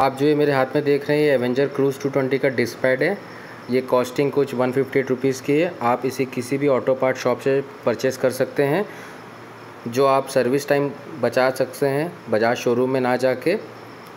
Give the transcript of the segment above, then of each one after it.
आप जो ये मेरे हाथ में देख रहे हैं, ये एवेंजर क्रूज़ 220 का डिस्पैड है। ये कॉस्टिंग कुछ वन फिफ्टी रुपीज़ की है। आप इसे किसी भी ऑटो पार्ट शॉप से परचेस कर सकते हैं, जो आप सर्विस टाइम बचा सकते हैं, बजाज शोरूम में ना जाके।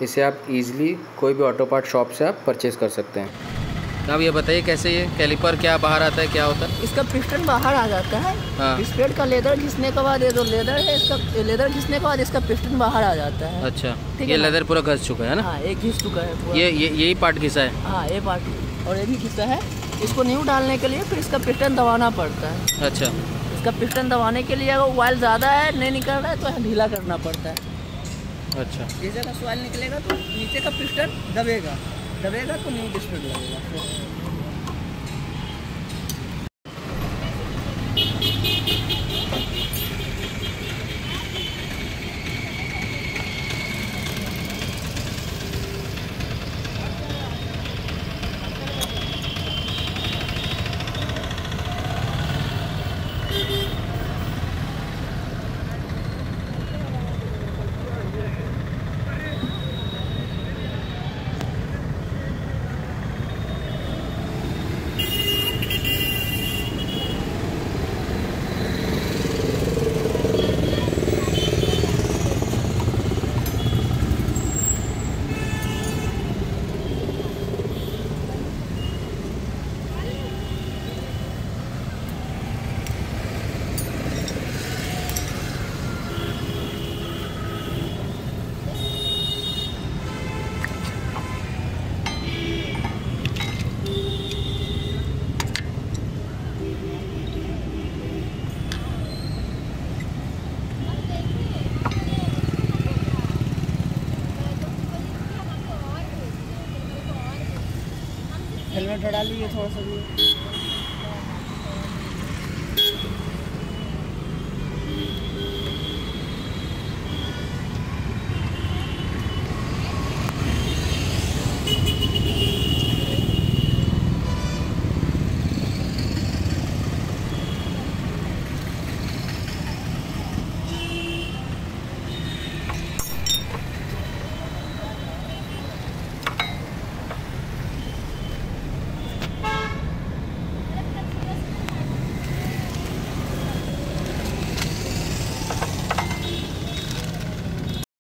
इसे आप इजीली कोई भी ऑटो पार्ट शॉप से आप परचेस कर सकते हैं। अब ये बताइए कैसे ये कैलिपर क्या बाहर आता है क्या होता है? इसका पिस्टन बाहर आ जाता है। हाँ। का लेदर घिसने के बाद ये जो लेदर है इसका लेदर घिसने के बाद इसका पिस्टन बाहर आ जाता है। अच्छा। ठीक ये लेदर पूरा घस चुका है ना? हाँ एक घिस चुका है ये ये यही पार्ट घिसा है? हाँ ये पार्ट। और ये भी घिसा है। इसको न्यू डालने के लिए फिर इसका पिस्टन दबाना पड़ता है। अच्छा। इसका पिस्टन दबाने के लिए अगर ऑयल ज़्यादा है नहीं निकल रहा है तो ढीला करना पड़ता है। अच्छा। जैसे का ऑयल निकलेगा तो नीचे का पिस्टन दबेगा। दबेगा तो न्यू डिस्प्ले लगेगा हेलमेट हटा लीजिए थोड़ा सा भी।